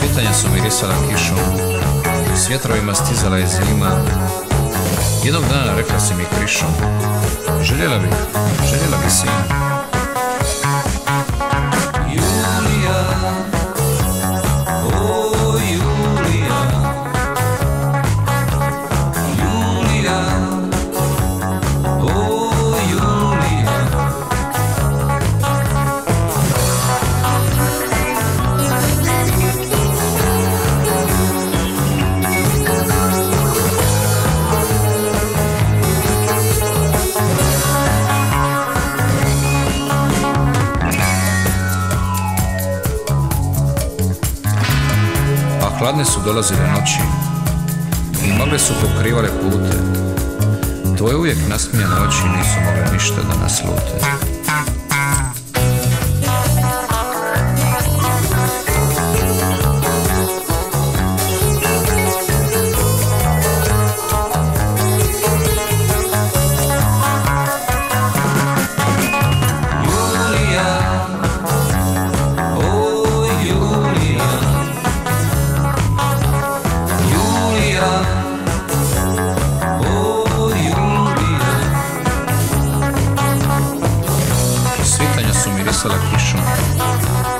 Svitanja su mirisala kišom, s vjetrovima stizala je zima. Jednog dana rekla si mi krišom, željela bih, željela bih sin. Hladne su dolazile noći I magle su pokrivale pute. Tvoje uvijek nasmijane oči nisu mogle ništa Mirisala kišom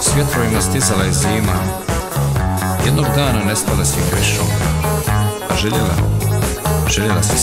S vjetrovima stizala je zima. Jednog dana nestala si krišom A željela, željela si